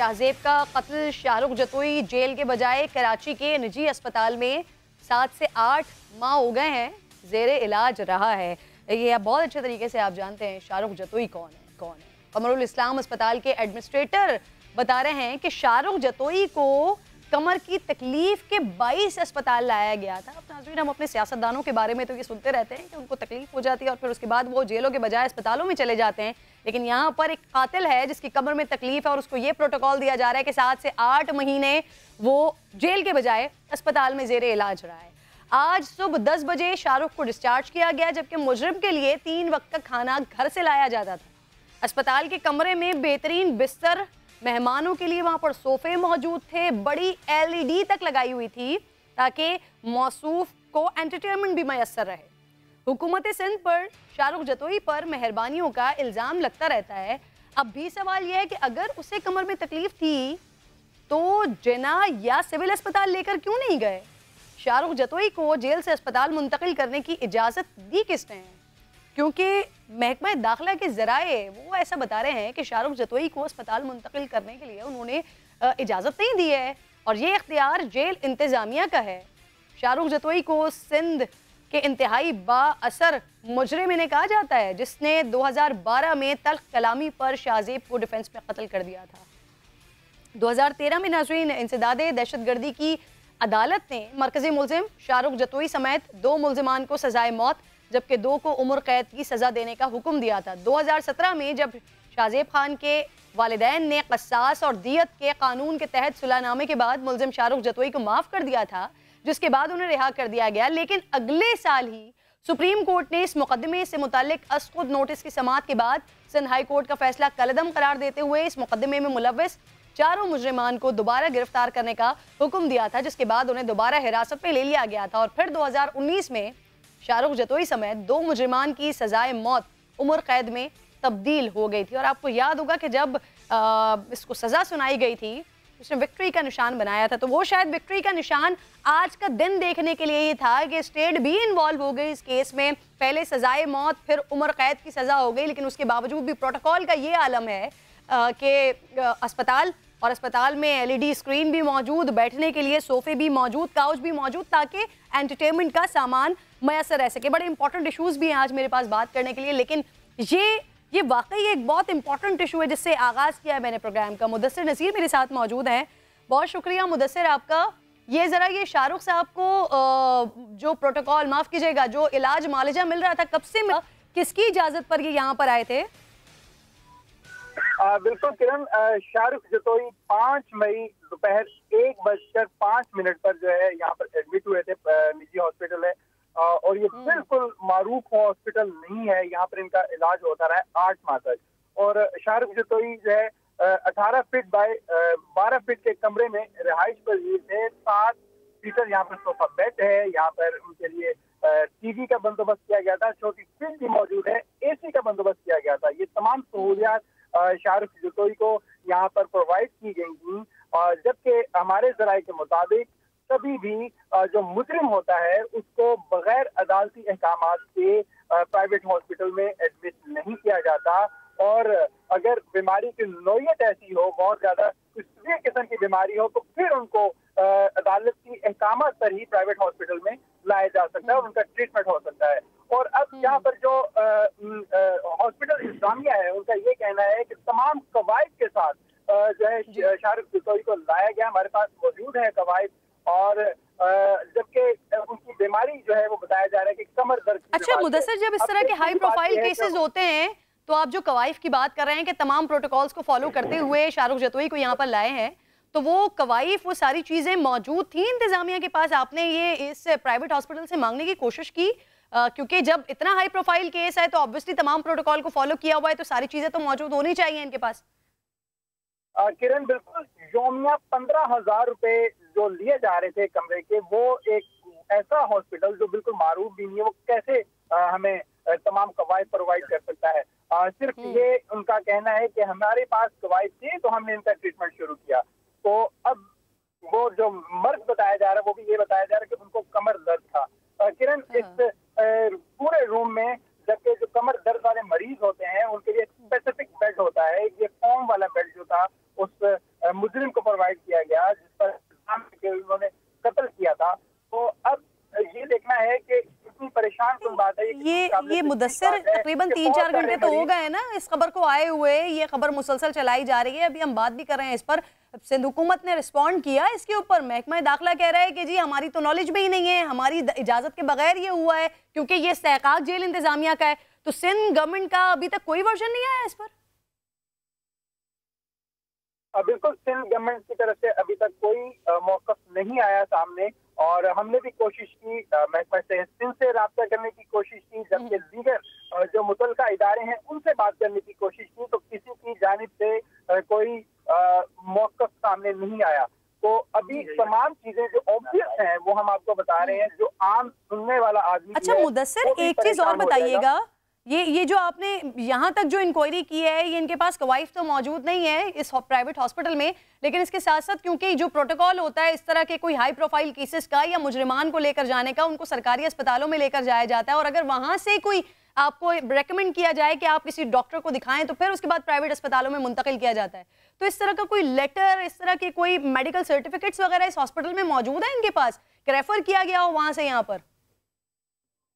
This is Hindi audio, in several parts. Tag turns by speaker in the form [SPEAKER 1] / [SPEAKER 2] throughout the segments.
[SPEAKER 1] शाहजेब का कत्ल, शाहरुख जतोई जेल के बजाय कराची के निजी अस्पताल में सात से आठ माह हो गए हैं, जेर इलाज रहा है। ये आप बहुत अच्छे तरीके से आप जानते हैं, शाहरुख जतोई कौन है कौन है? कमरुल इस्लाम अस्पताल के एडमिनिस्ट्रेटर बता रहे हैं कि शाहरुख जतोई को कमर की तकलीफ़ के 22 अस्पताल लाया गया था। अब नाजरीन, हम अपने सियासतदानों के बारे में तो ये सुनते रहते हैं कि उनको तकलीफ़ हो जाती है और फिर उसके बाद वो जेलों के बजाय अस्पतालों में चले जाते हैं। लेकिन यहाँ पर एक कातिल है जिसकी कमर में तकलीफ़ है और उसको ये प्रोटोकॉल दिया जा रहा है कि सात से आठ महीने वो जेल के बजाय अस्पताल में जेर इलाज रहा है। आज सुबह दस बजे शाहरुख को डिस्चार्ज किया गया, जबकि मुजरिम के लिए तीन वक्त का खाना घर से लाया जाता था। अस्पताल के कमरे में बेहतरीन बिस्तर मेहमानों के लिए वहाँ पर सोफे मौजूद थे। बड़ी एलईडी तक लगाई हुई थी ताकि मौसूफ को एंटरटेनमेंट भी मैसर रहे। हुकूमत सिंध पर शाहरुख जतोई पर मेहरबानियों का इल्ज़ाम लगता रहता है। अब भी सवाल यह है कि अगर उसे कमर में तकलीफ़ थी तो जना या सिविल अस्पताल लेकर क्यों नहीं गए? शाहरुख जतोई को जेल से अस्पताल मुंतकिल करने की इजाज़त दी किसने? क्योंकि महकमा दाखिला के जराए वो ऐसा बता रहे हैं कि शाहरुख जतोई को अस्पताल मुंतकिल करने के लिए उन्होंने इजाज़त नहीं दी है और ये इख्तियार जेल इंतज़ामिया का है। शाहरुख जतोई को सिंध के इंतहाई बासर मुजरिम इन्हें कहा जाता है, जिसने 2012 में तल्ख कलामी पर शाहजेब को डिफेंस में कत्ल कर दिया था। 2013 में नाजरीन, इंसदाद दहशत गर्दी की अदालत ने मरकजी मुलजिम शाहरुख जतोई समेत दो मुलजमान को सजाए मौत जबकि दो को उम्र कैद की सजा देने का हुक्म दिया था। 2017 में जब शाहजेब खान के वालदेन ने कसास और दियत के कानून के तहत सुलहनामे के बाद मुलजिम शाहरुख जतोई को माफ़ कर दिया था, जिसके बाद उन्हें रिहा कर दिया गया, लेकिन अगले साल ही सुप्रीम कोर्ट ने इस मुकदमे से मुतल असखुद नोटिस की समात के बाद सिंध हाई कोर्ट का फैसला कलदम करार देते हुए इस मुकदमे में मुलविस चारों मुजरिमान को दोबारा गिरफ़्तार करने का हुक्म दिया था, जिसके बाद उन्हें दोबारा हिरासत में ले लिया गया था और फिर 2019 में शाहरुख जतोई समेत दो मुजरिमान की सजाए मौत उम्र कैद में तब्दील हो गई थी। और आपको याद होगा कि जब आ, इसको सज़ा सुनाई गई थी उसने विक्ट्री का निशान बनाया था तो वो शायद विक्ट्री का निशान आज का दिन देखने के लिए ही था कि स्टेट भी इन्वॉल्व हो गई इस केस में। पहले सजाए मौत फिर उम्र कैद की सज़ा हो गई लेकिन उसके बावजूद भी प्रोटोकॉल का ये आलम है कि अस्पताल और अस्पताल में एलईडी स्क्रीन भी मौजूद, बैठने के लिए सोफे भी मौजूद काउच भी मौजूद ताकि एंटरटेनमेंट का सामान मैसर रह सके। बड़े इंपॉर्टेंट इशूज़ भी हैं आज मेरे पास बात करने के लिए, लेकिन ये ये वाकई एक बहुत इंपॉर्टेंट इशू है जिससे आगाज़ किया है मैंने प्रोग्राम का। मुदसर नज़ीर मेरे साथ मौजूद हैं। बहुत शुक्रिया मुदसर आपका। ये ज़रा ये शाहरुख साहब को जो प्रोटोकॉल माफ़ कीजिएगा, जो इलाज मालजा मिल रहा था, कब से मिला, किसकी इजाज़त पर ये यहाँ पर आए थे?
[SPEAKER 2] बिल्कुल किरण शाहरुख जतोई पाँच मई दोपहर एक बजकर पाँच मिनट पर जो है यहाँ पर एडमिट हुए थे निजी हॉस्पिटल है। और ये हम्म। बिल्कुल मारूफ हॉस्पिटल नहीं है यहाँ पर इनका इलाज होता रहा है आठ माह तक। और शाहरुख जतोई जो है अठारह फीट बाय बारह फीट के कमरे में रिहाइश पजीर थे। सात सीटर यहाँ पर सोफा बेड है यहाँ पर उनके लिए टीवी का बंदोबस्त किया गया था। छोटी फ्रिज भी मौजूद है एसी का बंदोबस्त किया गया था। ये तमाम सहूलियात शाहरुख जतोई को यहाँ पर प्रोवाइड की गई थी और जबकि हमारे जराये के मुताबिक कभी भी जो मुजरिम होता है, उसको बगैर अदालती अहकाम के प्राइवेट हॉस्पिटल में एडमिट नहीं किया जाता और अगर बीमारी की नोयत ऐसी हो, बहुत ज़्यादा किसी किस्म की बीमारी हो तो फिर उनको अदालत की अहकाम पर ही प्राइवेट हॉस्पिटल में लाया जा सकता है और उनका ट्रीटमेंट हो सकता है। यहाँ पर जो हॉस्पिटल इंतजामिया है उनका ये कहना है कि तमाम कवायद के साथ जो है शाहरुख बिसोई को लाया गया हमारे पास मौजूद है कवायद और जबकि उनकी बीमारी जो है वो बताया जा रहा है कि कमर दर्द
[SPEAKER 1] अच्छा मुदसर जब इस तरह के हाई प्रोफ़ाइल केसेस होते हैं तो आप जो कवाइफ की बात कर रहे हैं कि तमाम प्रोटोकॉल्स को फॉलो करते हुए शाहरुख जतोई को यहाँ पर लाए हैं तो वो कवाइफ वो सारी चीज़ें मौजूद थी इंतजामिया के पास। आपने ये इस प्राइवेट हॉस्पिटल से मांगने की कोशिश की क्योंकि जब इतना हाई प्रोफ़ाइल केस है तो ऑब्वियसली तमाम प्रोटोकॉल को फॉलो किया हुआ है तो सारी चीज़ें तो मौजूद होनी चाहिए इनके पास।
[SPEAKER 2] किरण बिल्कुल योमिया पंद्रह हज़ार रुपए जो लिए जा रहे थे कमरे के वो एक ऐसा हॉस्पिटल जो बिल्कुल मारूफ भी नहीं है वो कैसे आ, हमें तमाम कवायद प्रोवाइड कर सकता है? आ, सिर्फ़ हम्म। ये उनका कहना है कि हमारे पास कवायद थी तो हमने इनका ट्रीटमेंट शुरू किया। तो अब वो जो मर्द बताया जा रहा है वो भी ये बताया जा रहा है कि उनको कमर दर्द था। किरण हाँ। इस पूरे रूम में जबकि जो कमर दर्द वाले मरीज़ होते हैं उनके लिए स्पेसिफिक बेड होता है ये फॉर्म वाला बेड जो था उस मुजरिम को प्रोवाइड किया गया जिस पर उन्होंने कत्ल किया था। तो अब ये देखना है कि इतनी परेशान कुल बात है
[SPEAKER 1] ये ये मुदस्सिर तकरीबन तीन चार घंटे तो हो गए ना इस खबर को आए हुए ये खबर मुसलसल चलाई जा रही है अभी हम बात भी कर रहे हैं इस पर। सिंध हुकूमत ने रिस्पॉन्ड किया इसके ऊपर महकमा दाखिला कह रहा है कि जी हमारी तो नॉलेज में ही नहीं है हमारी इजाज़त के बगैर ये हुआ है क्योंकि ये सहकाक जेल इंतजामिया का है। तो सिंध गवर्नमेंट का अभी तक कोई वर्जन नहीं आया इस पर?
[SPEAKER 2] बिल्कुल सिंध गवर्नमेंट की तरफ़ से अभी तक कोई मौकफ नहीं आया सामने। और हमने भी कोशिश की महकमा से सिंध से रबता करने की कोशिश की जबकि हम्म। दीगर जो मुतल इदारे हैं उनसे बात करने की कोशिश की। तो किसी की जानब से कोई मौकफ सामने नहीं आया। तो अभी तमाम चीज़ें जो ऑब्वियस हैं वो हम आपको बता रहे हैं जो आम सुनने वाला आदमी
[SPEAKER 1] अच्छा मुदस्सिर एक चीज़ और बताइएगा। ये ये जो आपने यहाँ तक जो इंक्वायरी की है ये इनके पास कवाइफ तो मौजूद नहीं है इस प्राइवेट हॉस्पिटल में लेकिन इसके साथ साथ क्योंकि जो प्रोटोकॉल होता है इस तरह के कोई हाई प्रोफ़ाइल केसेस का या मुजरिमान को लेकर जाने का उनको सरकारी अस्पतालों में लेकर जाया जाता है और अगर वहाँ से कोई आपको रेकमेंड किया जाए कि आप किसी डॉक्टर को दिखाएँ तो फिर उसके बाद प्राइवेट अस्पतालों में मुंतकिल किया जाता है। तो इस तरह का कोई लेटर इस तरह के कोई मेडिकल सर्टिफिकेट्स वगैरह इस हॉस्पिटल में मौजूद है इनके पास? रेफर किया गया हो वहाँ से यहाँ पर?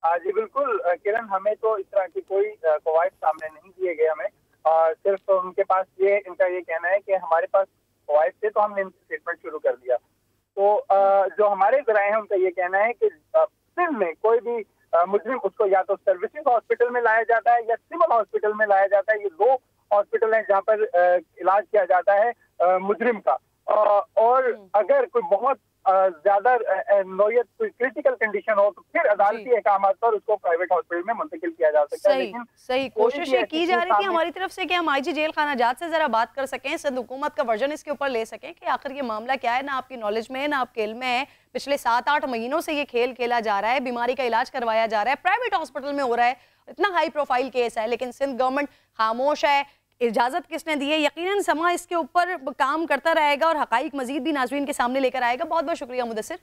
[SPEAKER 2] जी बिल्कुल। किरण हमें तो इस तरह की कोई कवायद सामने नहीं दिए गए हमें। और सिर्फ़ उनके पास ये इनका ये कहना है कि हमारे पास कवायद थे तो हमने इनसे ट्रीटमेंट शुरू कर दिया। तो जो हमारे जराए हैं उनका ये कहना है कि फ़िल्म में कोई भी मुस्लिम उसको या तो सर्विसिंग हॉस्पिटल में लाया जाता है या सिविल हॉस्पिटल में लाया जाता है ये दो हॉस्पिटल है जहाँ पर इलाज किया जाता है मुजरिम का और हम्म। अगर कोई बहुत ज़्यादा नोयत क्रिटिकल कंडीशन हो तो फिर अदालती अहकाम पर उसको प्राइवेट हॉस्पिटल में मुंतकिल किया जा सकता है लेकिन
[SPEAKER 1] सही। कोशिश ये की जा रही थी हमारी तरफ़ से कि हम आई जी जेल खाना जात से जरा बात कर सकें सिंध हुकूमत का वर्जन इसके ऊपर ले सकें कि आखिर ये मामला क्या है ना आपकी नॉलेज में है ना आपके इल्म में है। पिछले सात आठ महीनों से ये खेल खेला जा रहा है बीमारी का इलाज करवाया जा रहा है प्राइवेट हॉस्पिटल में हो रहा है। इतना हाई प्रोफ़ाइल केस है लेकिन सिंध गवर्नमेंट खामोश है इजाज़त किसने दी है? यकीन समा इसके ऊपर काम करता रहेगा और हकाइक मजीद भी नाजरीन के सामने लेकर आएगा। बहुत बहुत शुक्रिया मुदसर